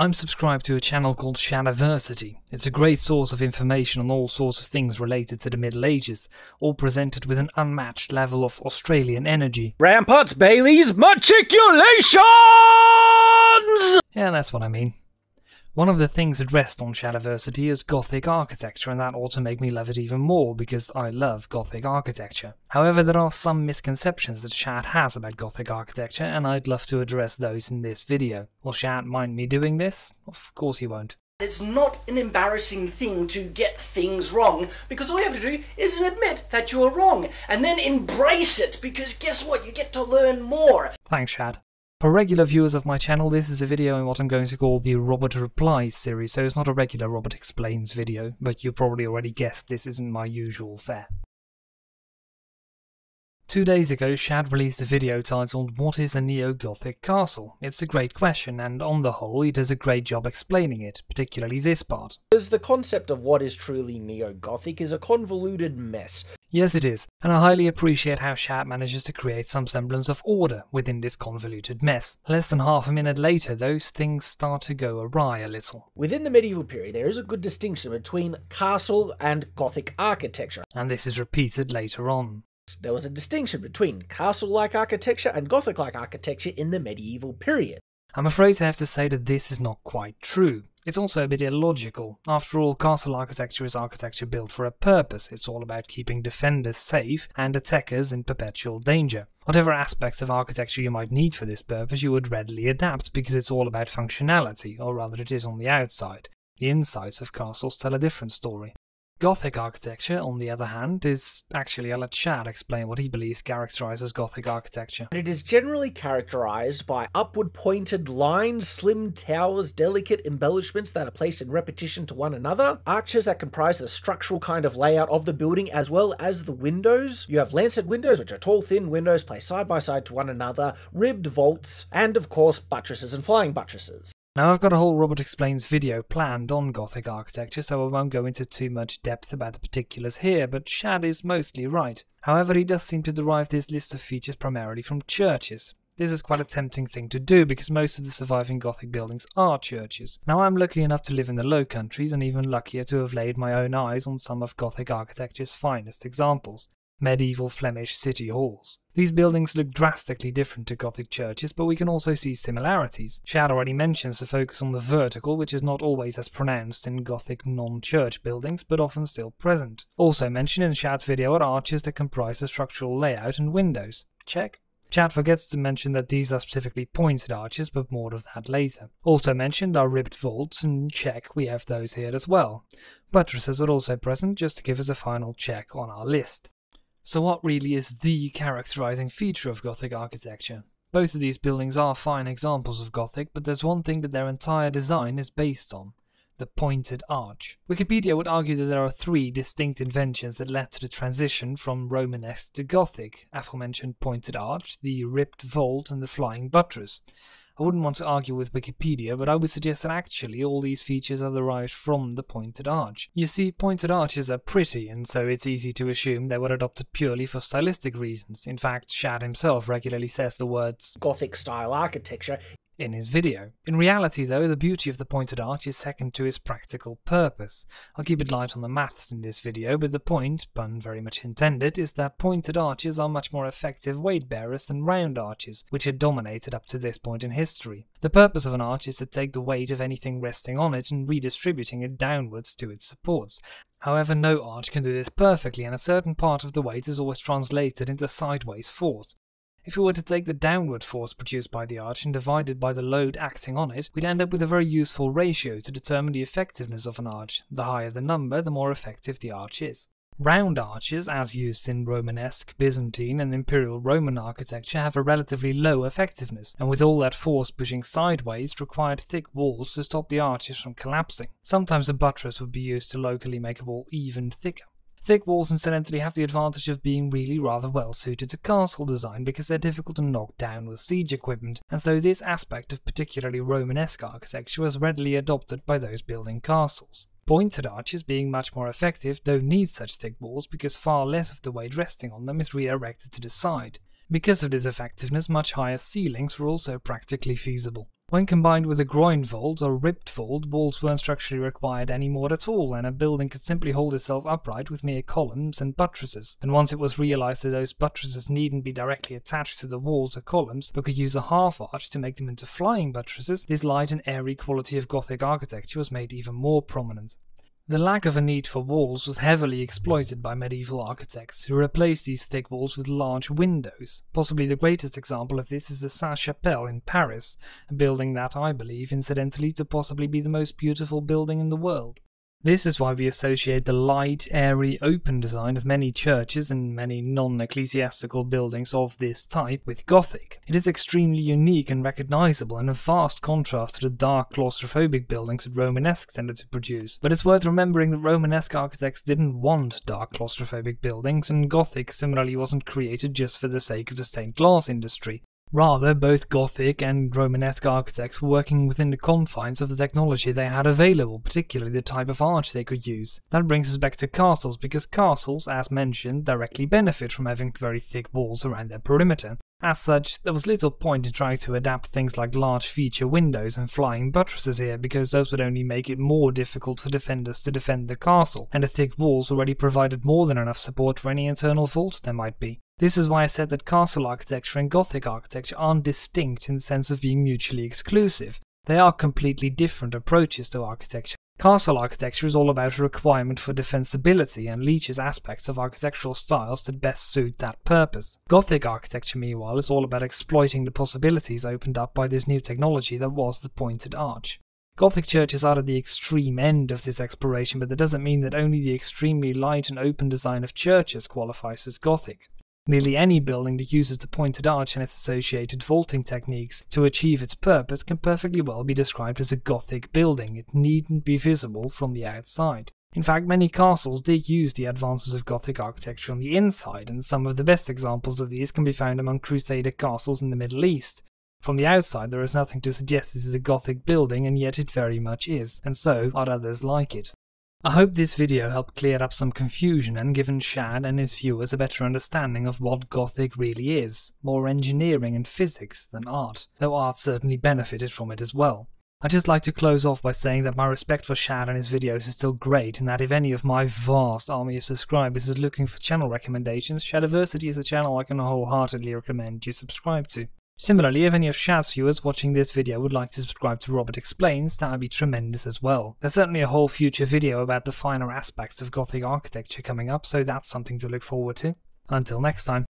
I'm subscribed to a channel called Shadiversity. It's a great source of information on all sorts of things related to the Middle Ages, all presented with an unmatched level of Australian energy. Ramparts, Baileys, machicolations! Yeah, that's what I mean. One of the things addressed on Shadiversity is Gothic architecture, and that ought to make me love it even more because I love Gothic architecture. However, there are some misconceptions that Shad has about Gothic architecture, and I'd love to address those in this video. Will Shad mind me doing this? Of course he won't. It's not an embarrassing thing to get things wrong because all you have to do is admit that you are wrong and then embrace it because guess what? You get to learn more. Thanks, Shad. For regular viewers of my channel, this is a video in what I'm going to call the Robert Replies series, so it's not a regular Robert Explains video, but you probably already guessed this isn't my usual fare. Two days ago, Shad released a video titled What is a Neo-Gothic Castle? It's a great question, and on the whole, he does a great job explaining it, particularly this part. Because the concept of what is truly neo-Gothic is a convoluted mess. Yes, it is, and I highly appreciate how Shad manages to create some semblance of order within this convoluted mess. Less than half a minute later, those things start to go awry a little. Within the medieval period, there is a good distinction between castle and Gothic architecture. And this is repeated later on. There was a distinction between castle-like architecture and Gothic-like architecture in the medieval period. I'm afraid to have to say that this is not quite true. It's also a bit illogical. After all, castle architecture is architecture built for a purpose. It's all about keeping defenders safe and attackers in perpetual danger. Whatever aspects of architecture you might need for this purpose, you would readily adapt because it's all about functionality, or rather it is on the outside. The insides of castles tell a different story. Gothic architecture, on the other hand, is actually, I'll let Shad explain what he believes characterizes Gothic architecture. It is generally characterized by upward pointed lines, slim towers, delicate embellishments that are placed in repetition to one another, arches that comprise the structural kind of layout of the building as well as the windows. You have lancet windows, which are tall, thin windows placed side by side to one another, ribbed vaults, and of course buttresses and flying buttresses. Now I've got a whole Robert Explains video planned on Gothic architecture, so I won't go into too much depth about the particulars here, but Shad is mostly right. However, he does seem to derive this list of features primarily from churches. This is quite a tempting thing to do because most of the surviving Gothic buildings are churches. Now I'm lucky enough to live in the Low Countries and even luckier to have laid my own eyes on some of Gothic architecture's finest examples medieval Flemish city halls. These buildings look drastically different to Gothic churches, but we can also see similarities. Shad already mentions the focus on the vertical, which is not always as pronounced in Gothic non-church buildings, but often still present. Also mentioned in Shad's video are arches that comprise the structural layout and windows. Check. Shad forgets to mention that these are specifically pointed arches, but more of that later. Also mentioned are ribbed vaults, and check, we have those here as well. Buttresses are also present, just to give us a final check on our list. So what really is the characterizing feature of Gothic architecture? Both of these buildings are fine examples of Gothic, but there's one thing that their entire design is based on the pointed arch. Wikipedia would argue that there are three distinct inventions that led to the transition from Romanesque to Gothic aforementioned pointed arch, the ribbed vault, and the flying buttress. I wouldn't want to argue with Wikipedia, but I would suggest that actually all these features are derived from the pointed arch. You see, pointed arches are pretty, and so it's easy to assume they were adopted purely for stylistic reasons. In fact, Shad himself regularly says the words Gothic style architecture in his video. In reality, though, the beauty of the pointed arch is second to its practical purpose. I'll keep it light on the maths in this video, but the point, pun very much intended, is that pointed arches are much more effective weight bearers than round arches, which had dominated up to this point in history. The purpose of an arch is to take the weight of anything resting on it and redistributing it downwards to its supports. However, no arch can do this perfectly, and a certain part of the weight is always translated into sideways force. If we were to take the downward force produced by the arch and divide it by the load acting on it, we'd end up with a very useful ratio to determine the effectiveness of an arch. The higher the number, the more effective the arch is. Round arches, as used in Romanesque, Byzantine, and Imperial Roman architecture, have a relatively low effectiveness, and with all that force pushing sideways, required thick walls to stop the arches from collapsing. Sometimes a buttress would be used to locally make a wall even thicker. Thick walls incidentally have the advantage of being really rather well suited to castle design because they're difficult to knock down with siege equipment, and so this aspect of particularly Romanesque architecture was readily adopted by those building castles. Pointed arches, being much more effective, don't need such thick walls because far less of the weight resting on them is redirected to the side. Because of this effectiveness, much higher ceilings were also practically feasible. When combined with a groin vault or ribbed vault, walls weren't structurally required anymore at all, and a building could simply hold itself upright with mere columns and buttresses. And once it was realized that those buttresses needn't be directly attached to the walls or columns, but could use a half arch to make them into flying buttresses, this light and airy quality of Gothic architecture was made even more prominent. The lack of a need for walls was heavily exploited by medieval architects, who replaced these thick walls with large windows. Possibly the greatest example of this is the Sainte-Chapelle in Paris, a building that I believe, incidentally, to possibly be the most beautiful building in the world. This is why we associate the light, airy, open design of many churches and many non ecclesiastical buildings of this type with Gothic. It is extremely unique and recognizable and a vast contrast to the dark, claustrophobic buildings that Romanesque tended to produce. But it's worth remembering that Romanesque architects didn't want dark, claustrophobic buildings, and Gothic similarly wasn't created just for the sake of the stained glass industry. Rather, both Gothic and Romanesque architects were working within the confines of the technology they had available, particularly the type of arch they could use. That brings us back to castles, because castles, as mentioned, directly benefit from having very thick walls around their perimeter. As such, there was little point in trying to adapt things like large feature windows and flying buttresses here, because those would only make it more difficult for defenders to defend the castle, and the thick walls already provided more than enough support for any internal vaults there might be. This is why I said that castle architecture and Gothic architecture aren't distinct in the sense of being mutually exclusive. They are completely different approaches to architecture. Castle architecture is all about a requirement for defensibility and leeches aspects of architectural styles that best suit that purpose. Gothic architecture, meanwhile, is all about exploiting the possibilities opened up by this new technology that was the pointed arch. Gothic churches are at the extreme end of this exploration, but that doesn't mean that only the extremely light and open design of churches qualifies as Gothic. Nearly any building that uses the pointed arch and its associated vaulting techniques to achieve its purpose can perfectly well be described as a Gothic building. It needn't be visible from the outside. In fact, many castles did use the advances of Gothic architecture on the inside, and some of the best examples of these can be found among Crusader castles in the Middle East. From the outside, there is nothing to suggest this is a Gothic building, and yet it very much is, and so are others like it. I hope this video helped clear up some confusion and given Shad and his viewers a better understanding of what Gothic really is, more engineering and physics than art, though art certainly benefited from it as well. I'd just like to close off by saying that my respect for Shad and his videos is still great, and that if any of my vast army of subscribers is looking for channel recommendations, Shadiversity is a channel I can wholeheartedly recommend you subscribe to. Similarly, if any of Shad's viewers watching this video would like to subscribe to Robert Explains, that would be tremendous as well. There's certainly a whole future video about the finer aspects of Gothic architecture coming up, so that's something to look forward to. Until next time.